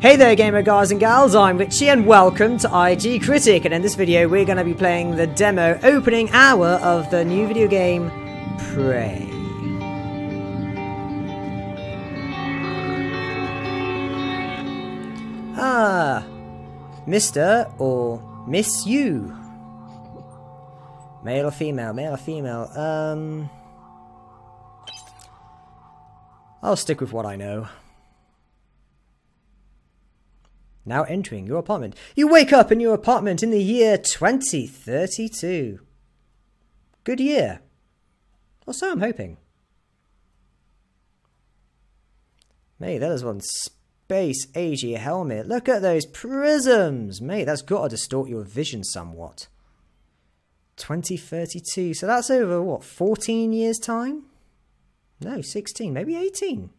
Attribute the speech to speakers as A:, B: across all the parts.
A: Hey there gamer guys and gals, I'm Richie and welcome to IG Critic and in this video we're going to be playing the demo opening hour of the new video game Prey. Ah, Mr. or Miss Yu. Male or female, male or female, um... I'll stick with what I know. Now entering your apartment. You wake up in your apartment in the year 2032. Good year. Or so I'm hoping. Mate, that is one space agey helmet. Look at those prisms. Mate, that's got to distort your vision somewhat. 2032. So that's over, what, 14 years' time? No, 16, maybe 18.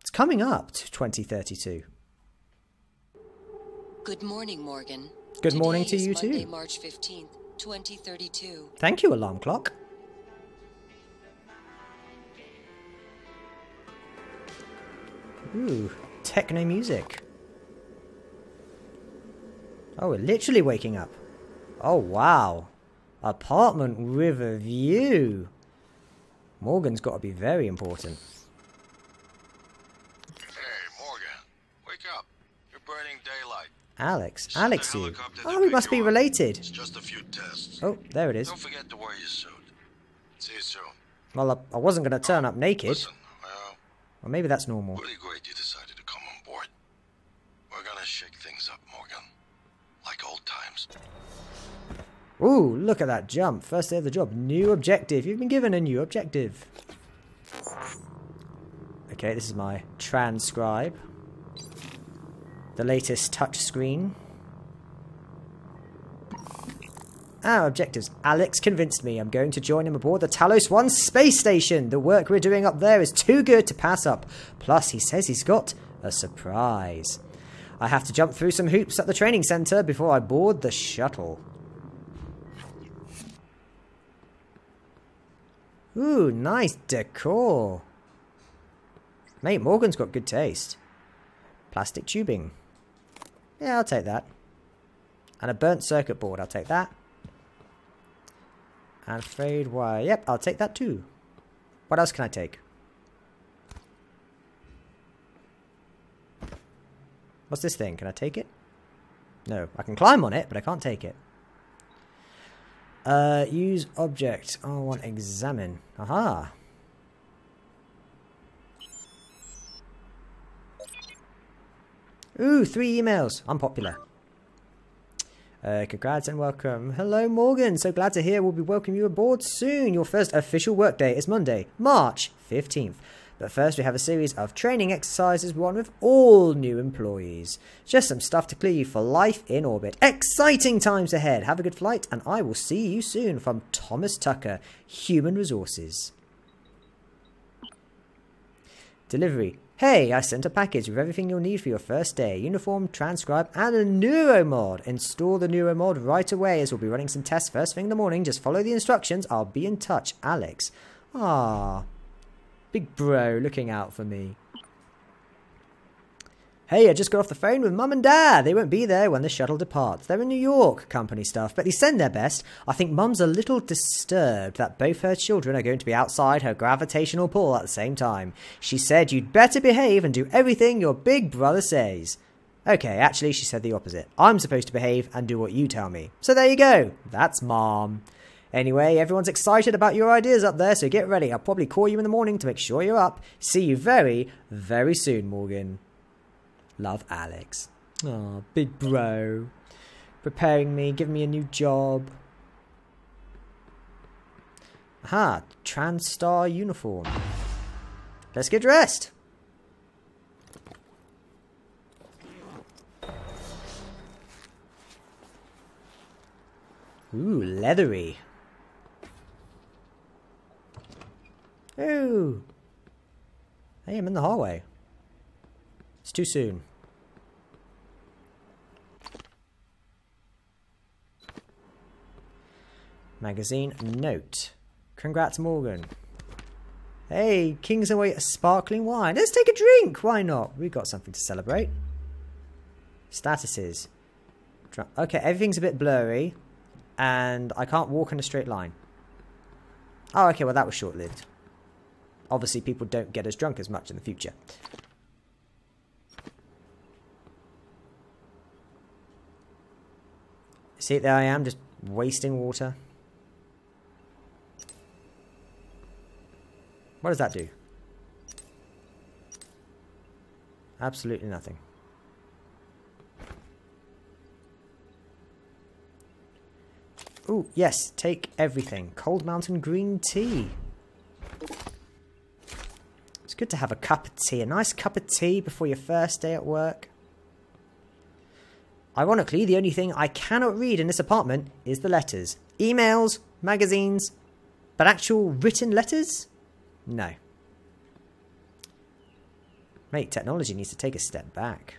A: It's coming up to 2032.
B: Good morning, Morgan.
A: Good morning
B: Today
A: to you
B: Monday,
A: too.
B: March 15th, 2032.
A: Thank you, alarm clock. Ooh, techno music. Oh, we're literally waking up. Oh, wow. Apartment with a view. Morgan's got to be very important.
C: Hey, Morgan, wake up. You're burning daylight.
A: Alex. Alex,
C: Yu.
A: Oh, we must be related.
C: It's just a few tests.
A: Oh, there it is.
C: Don't forget to wear your suit. See you soon.
A: Well, I, I wasn't going to turn up naked.
C: Listen, well,
A: Or maybe that's normal.
C: really great you decided to come on board. We're gonna shake things up, Morgan. Like old times.
A: Ooh, look at that jump. First day of the job. New objective. You've been given a new objective. Okay, this is my TranScribe. The latest touch screen. Our objectives. Alex convinced me I'm going to join him aboard the Talos 1 space station. The work we're doing up there is too good to pass up. Plus, he says he's got a surprise. I have to jump through some hoops at the training center before I board the shuttle. Ooh, nice decor. Mate, Morgan's got good taste. Plastic tubing. Yeah, I'll take that. And a burnt circuit board, I'll take that. And frayed wire. Yep, I'll take that too. What else can I take? What's this thing? Can I take it? No, I can climb on it, but I can't take it. Uh, use object. Oh, I want examine. Aha. Ooh, three emails. I'm popular. Uh, congrats and welcome. Hello, Morgan. So glad to hear we'll be welcoming you aboard soon. Your first official workday is Monday, March 15th. But first, we have a series of training exercises we want with all new employees. Just some stuff to clear you for life in orbit. Exciting times ahead. Have a good flight, and I will see you soon from Thomas Tucker, Human Resources. Delivery. Hey, I sent a package with everything you'll need for your first day. Uniform, TranScribe, and a neuromod. Install the neuromod right away as we'll be running some tests first thing in the morning. Just follow the instructions. I'll be in touch. Alex. Ah. Big bro looking out for me. Hey, I just got off the phone with mum and dad. They won't be there when the shuttle departs. They're in New York, company stuff, but they send their best. I think mum's a little disturbed that both her children are going to be outside her gravitational pull at the same time. She said you'd better behave and do everything your big brother says. Okay, actually, she said the opposite. I'm supposed to behave and do what you tell me. So there you go. That's mom. Anyway, everyone's excited about your ideas up there, so get ready. I'll probably call you in the morning to make sure you're up. See you very, very soon, Morgan. Love, Alex. Aw, big bro. Preparing me, giving me a new job. Aha, TranStar uniform. Let's get dressed. Ooh, leathery. Ooh. Hey, I'm in the hallway. Too soon. Magazine note. Congrats, Morgan. Hey, Kings Away sparkling wine. Let's take a drink. Why not? We've got something to celebrate. Statuses. Okay, everything's a bit blurry, and I can't walk in a straight line. Oh, okay, well, that was short lived. Obviously, people don't get as drunk as much in the future. See, there I am, just wasting water. What does that do? Absolutely nothing. Ooh, yes, take everything. Cold Mountain green tea. It's good to have a cup of tea, a nice cup of tea before your first day at work. Ironically, the only thing I cannot read in this apartment is the letters. Emails, magazines, but actual written letters? No. Mate, technology needs to take a step back.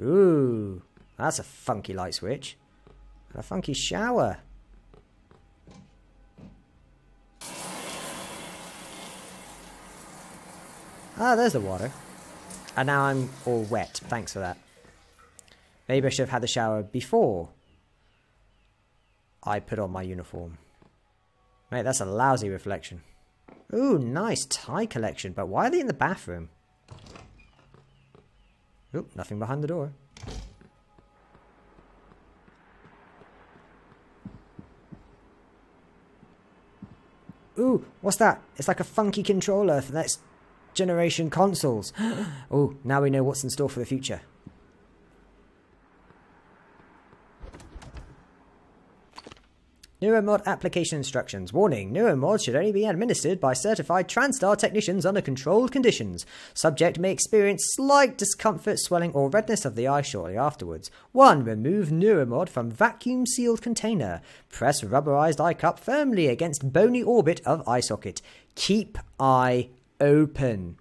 A: Ooh, that's a funky light switch. And a funky shower. Ah, there's the water. And now I'm all wet. Thanks for that. Maybe I should have had the shower before I put on my uniform. Mate, that's a lousy reflection. Ooh, nice tie collection. But why are they in the bathroom? Oop, nothing behind the door. Ooh, what's that? It's like a funky controller for next generation consoles. oh, now we know what's in store for the future. Neuromod application instructions. Warning, Neuromod should only be administered by certified TranStar technicians under controlled conditions. Subject may experience slight discomfort, swelling, or redness of the eye shortly afterwards. 1. Remove Neuromod from vacuum sealed container. Press rubberized eye cup firmly against bony orbit of eye socket. Keep eye open.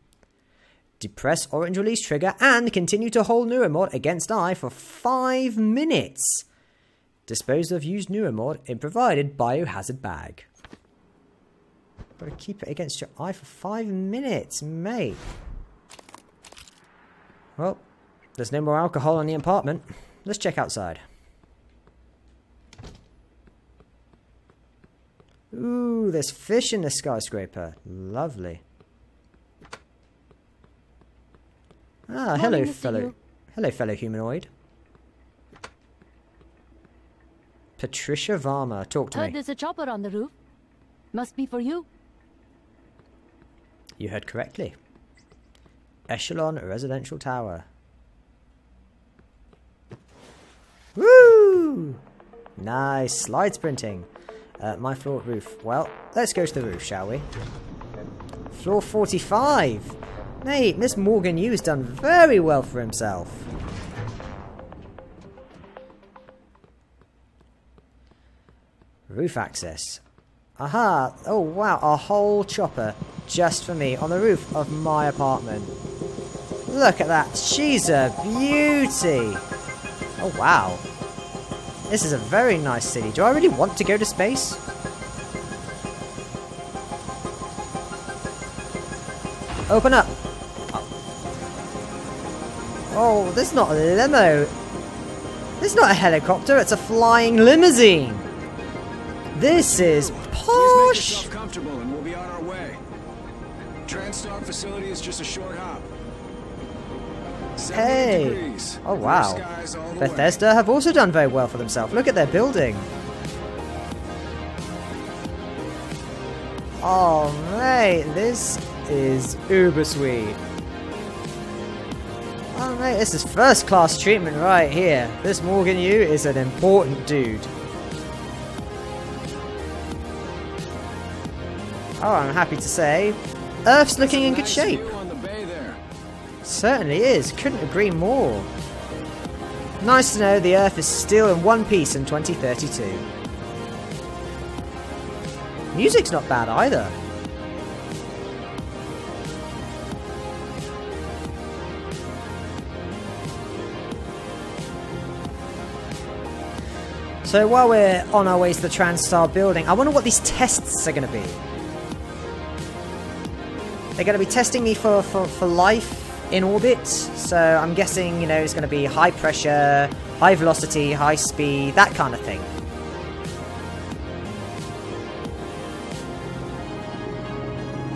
A: Depress orange release trigger and continue to hold Neuromod against eye for 5 minutes. Dispose of used Neuromod in provided biohazard bag. Gotta keep it against your eye for five minutes, mate. Well, there's no more alcohol in the apartment. Let's check outside. Ooh, there's fish in the skyscraper. Lovely. Ah, hello,
D: Morning,
A: fellow. Hello, fellow humanoid. Patricia Varma, talk to
D: Heard
A: me.
D: there's a chopper on the roof. Must be for you.
A: You heard correctly. Echelon Residential Tower. Woo! Nice. Slide sprinting. Uh, my floor roof. Well, let's go to the roof, shall we? Floor 45. Mate, Miss Morgan Yu's done very well for himself. Roof access. Aha! Oh wow, a whole chopper just for me on the roof of my apartment. Look at that, she's a beauty! Oh wow. This is a very nice city. Do I really want to go to space? Open up! Oh, this is not a limo. This is not a helicopter, it's a flying limousine! This is posh!
E: comfortable and we'll be on our way. TranStar facility is just a short hop. 78
A: Hey! Oh wow.
E: skies all the way.
A: Bethesda have also done very well for themselves. Look at their building. Oh mate, this is uber sweet. Oh mate, this is first class treatment right here. This Morgan Yu is an important dude. Oh, I'm happy to say, Earth's looking in good shape.
E: view on the bay there.
A: Certainly is. Couldn't agree more. Nice to know the Earth is still in one piece in 2032. Music's not bad either. So while we're on our way to the TranStar building, I wonder what these tests are going to be. They're going to be testing me for, for, for life in orbit, so I'm guessing, you know, it's going to be high pressure, high velocity, high speed, that kind of thing.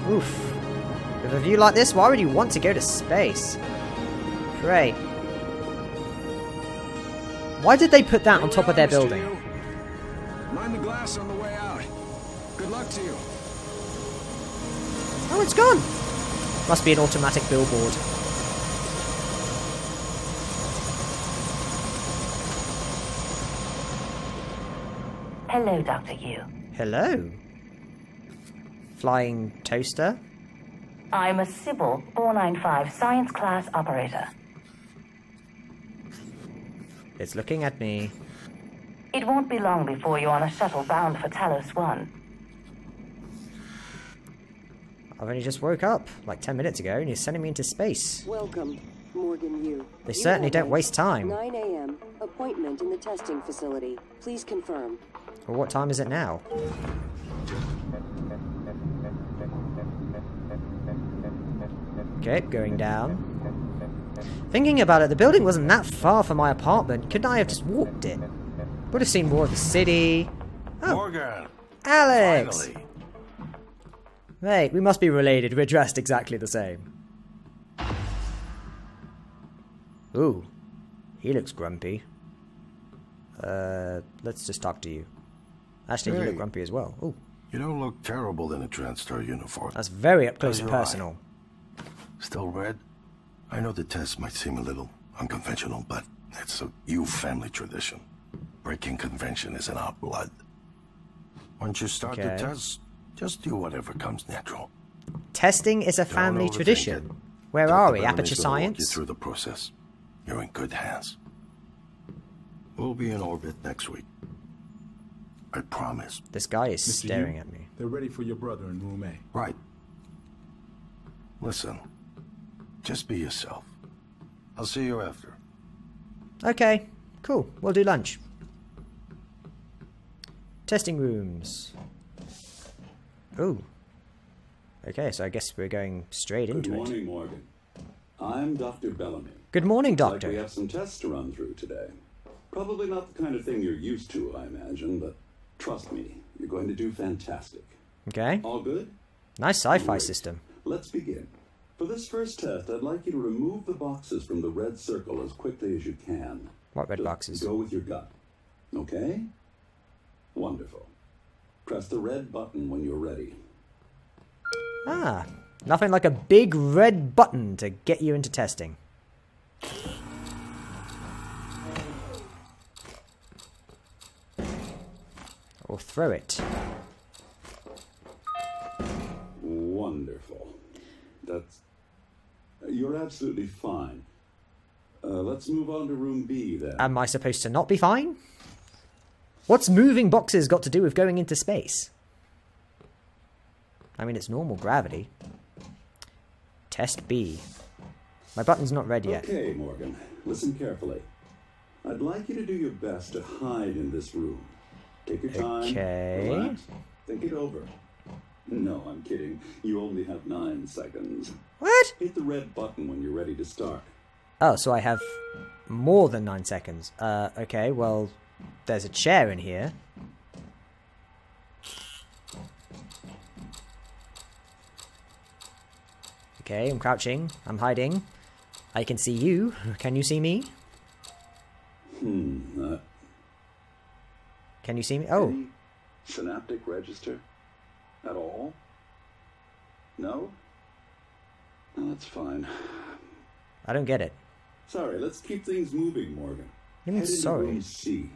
A: Oof. With a view like this, why would you want to go to space? Great. Why did they put that on top of their building?
E: Mind the glass on the way out. Good luck to you.
A: Oh, it's gone! Must be an automatic billboard.
F: Hello, Dr. Yu.
A: Hello. Flying toaster?
F: I'm a Sybil 495 science class operator.
A: It's looking at me.
F: It won't be long before you're on a shuttle bound for Talos 1.
A: I've only just woke up, like 10 minutes ago, and you're sending me into space.
G: Welcome, Morgan Yu.
A: They
G: You
A: certainly
G: have
A: don't waste time.
G: 9 a.m. appointment in the testing facility. Please confirm.
A: Well, what time is it now? Okay, going down. Thinking about it, the building wasn't that far from my apartment. Couldn't I have just walked it? Would have seen more of the city. Oh,
C: Morgan!
A: Alex!
C: Finally!
A: Mate, we must be related. We're dressed exactly the same. Ooh, he looks grumpy. Uh, let's just talk to you. Actually, you look grumpy as well. Ooh,
C: You don't look terrible in a TranStar uniform.
A: that's very up close and
C: eye?
A: personal.
C: Still red? I know the test might seem a little unconventional, but it's a Yu family tradition. Breaking convention is in our blood. Once you start the test, just do whatever comes natural.
A: Testing is a
C: Don't
A: family tradition.
C: it.
A: Where
C: Dr.
A: are we?
C: Bellamy's
A: Aperture
C: gonna walk you
A: Science?
C: through the process. You're in good hands. We'll be in orbit next week. I promise.
A: This guy is
H: Mr.
A: staring
H: Yu,
A: at me.
H: They're ready for your brother in room A.
C: Right. Listen, just be yourself. I'll see you after.
A: Okay, cool. We'll do lunch. Testing rooms. Ooh. Okay, so I guess we're going straight
I: Good
A: into it.
I: Good morning, Morgan. I'm Dr. Bellamy.
A: Good morning,
I: Doctor. Like we have some tests to run through today. Probably not the kind of thing you're used to, I imagine, but trust me, you're going to do fantastic.
A: Okay.
I: All good?
A: Nice sci-fi system.
I: Let's begin. For this first test, I'd like you to remove the boxes from the red circle as quickly as you can.
A: What red
I: Just
A: boxes?
I: Go with your gut. Okay? Wonderful. Press the red button when you're ready.
A: Ah, nothing like a big red button to get you into testing. Or throw it.
I: Wonderful. That's. You're absolutely fine. Uh, let's move on to room B then.
A: Am I supposed to not be fine? What's moving boxes got to do with going into space? I mean, it's normal gravity. Test B. My button's not red yet.
I: Okay, Morgan. Listen carefully. I'd like you to do your best to hide in this room. Take your time.
A: Okay.
I: Relax. Think it over. No, I'm kidding. You only have nine seconds.
A: What?
I: Hit the red button when you're ready to start.
A: Oh, so I have more than nine seconds. Uh, okay, well, there's a chair in here. Okay, I'm crouching. I'm hiding. I can see you. Can you see me?
I: Hmm. Uh,
A: Can you see me? Oh,
I: synaptic register? At all? No? No, that's fine.
A: I don't get it.
I: Sorry, let's keep things moving, Morgan.
A: You mean
I: Head
A: sorry?
I: room C.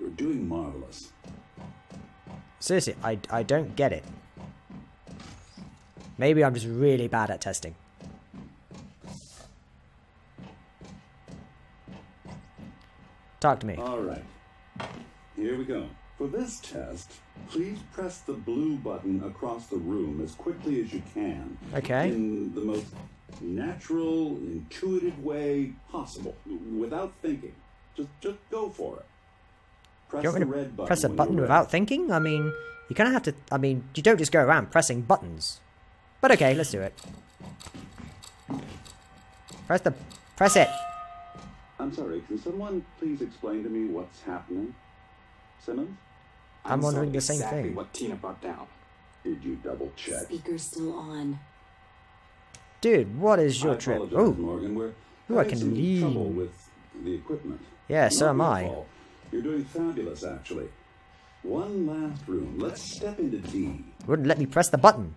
I: You're doing marvelous.
A: Seriously, I, I don't get it. Maybe I'm just really bad at testing. Talk to me.
I: All right. Here we go. For this test, please press the blue button across the room as quickly as you can.
A: Okay.
I: In the most natural, intuitive way possible, without thinking. Just, just go for it. Press
A: You
I: the red button
A: press a button without thinking? I mean, you kind of have to. I mean, you don't just go around pressing buttons. But okay, let's do it. Press the. Press it.
I: I'm sorry, can someone please explain to me what's happening? Simmons?
A: I'm wondering the same
J: exactly
A: thing.
J: what Tina brought down.
I: Did you double check?
G: Speaker's still on.
A: Dude, what is your
I: I
A: trip? Oh,
I: Morgan. We're
A: Ooh, I can
I: some
A: lean.
I: trouble with the equipment.
A: Yeah, so am I.
I: fault. You're doing fabulous, actually. One last room. Let's step into D.
A: wouldn't let me press the button.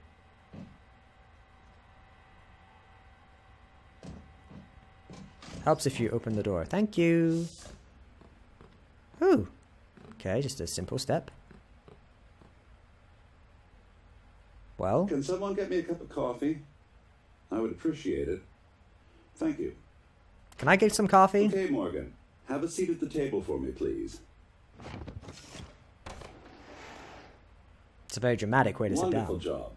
A: Helps if you open the door. Thank you. Ooh. Okay, just a simple step. Well,
I: Can someone get me a cup of coffee? I would appreciate it. Thank you.
A: can I get some coffee?
I: Okay, Morgan. Have a seat at the table for me, please.
A: It's a very dramatic way to sit down.
I: Wonderful job.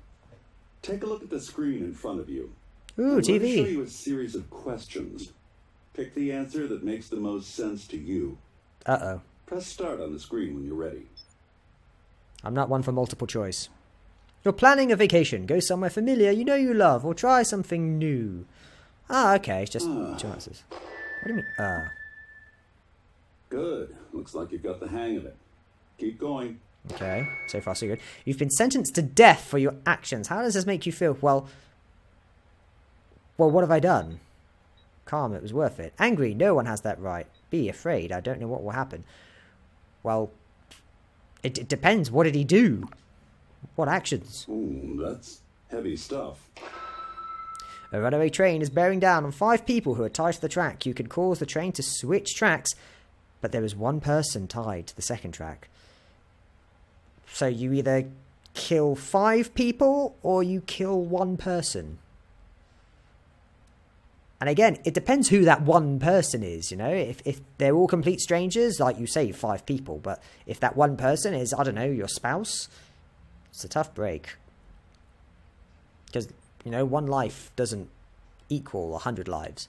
I: Take a look at the screen in front of you.
A: Ooh,
I: I'm to show you a series of questions. Pick the answer that makes the most sense to you.
A: Uh oh.
I: Press start on the screen when you're ready.
A: I'm not one for multiple choice. You're planning a vacation. Go somewhere familiar you know you love, or try something new. Ah, okay. It's just two answers. What do you mean? Ah.
I: Good. Looks like you've got the hang of it. Keep going.
A: Okay, so far so good. You've been sentenced to death for your actions. How does this make you feel? Well, well, what have I done? Calm, it was worth it. Angry, no one has that right. Be afraid, I don't know what will happen. Well, it, it depends. What did he do? What actions?
I: Ooh, that's heavy stuff.
A: A runaway train is bearing down on five people who are tied to the track. You could cause the train to switch tracks, but there is one person tied to the second track. So you either kill five people or you kill one person. And again, it depends who that one person is, you know. If if they're all complete strangers, like you say, five people, but if that one person is, I don't know, your spouse, it's a tough break. Because, you know, one life doesn't equal a hundred lives.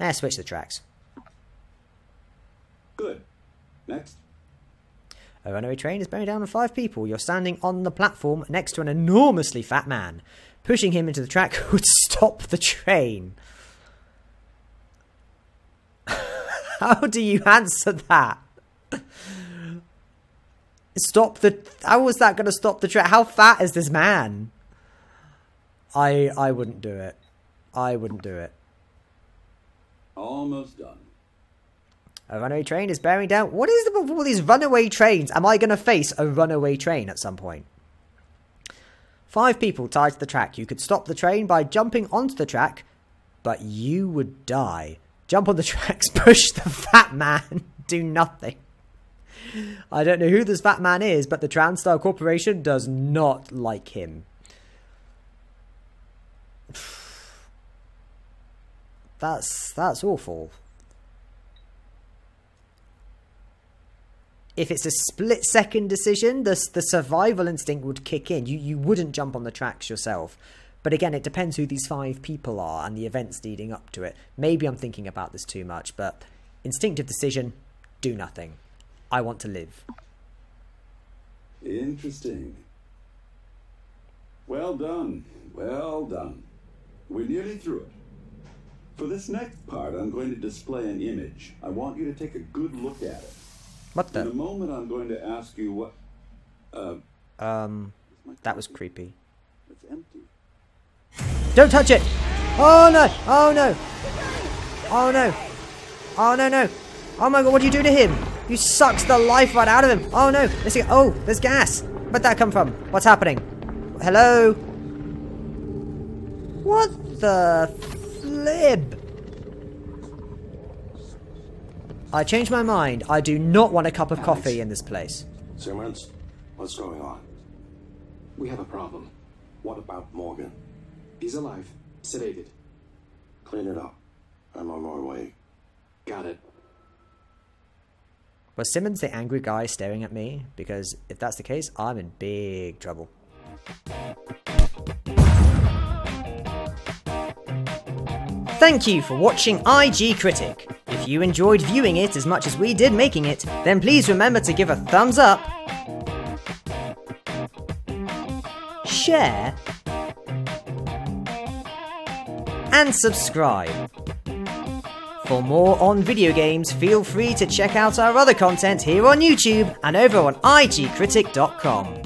A: Eh, switch the tracks.
I: Good. Next.
A: A runaway train is bearing down on five people. You're standing on the platform next to an enormously fat man. Pushing him into the track would stop the train. How do you answer that? Stop the. How was that going to stop the train? How fat is this man? I I wouldn't do it. I wouldn't do it.
I: Almost done.
A: A runaway train is bearing down. What is the with all these runaway trains? Am I going to face a runaway train at some point? Five people tied to the track. You could stop the train by jumping onto the track, but you would die. Jump on the tracks, push the fat man, do nothing. I don't know who this fat man is, but the TranStar Corporation does not like him. That's that's awful. If it's a split second decision, the the survival instinct would kick in. You you wouldn't jump on the tracks yourself. But again, it depends who these five people are and the events leading up to it. Maybe I'm thinking about this too much, but instinctive decision, do nothing. I want to live.
I: Interesting. Well done. Well done. We're nearly through it. For this next part, I'm going to display an image. I want you to take a good look at it.
A: What the?
I: In a moment, I'm going to ask you what. Uh,
A: Um, that was creepy.
I: it's empty.
A: Don't touch it! Oh no! Oh no! Oh no! Oh no no! Oh my god! What do you do to him? You sucks the life right out of him! Oh no! Let's see. Oh, there's gas. Where'd that come from? What's happening? Hello? What the flib? I changed my mind. I do not want a cup of coffee in this place.
C: Simmons, what's going on?
J: We have a problem.
C: What about Morgan?
J: He's alive, sedated.
C: Clean it up. I'm on my way.
J: Got it.
A: Was Simmons the angry guy staring at me? Because if that's the case, I'm in big trouble. Thank you for watching IG Critic. If you enjoyed viewing it as much as we did making it, then please remember to give a thumbs up, share, and subscribe. For more on video games, feel free to check out our other content here on YouTube and over on igcritic.com.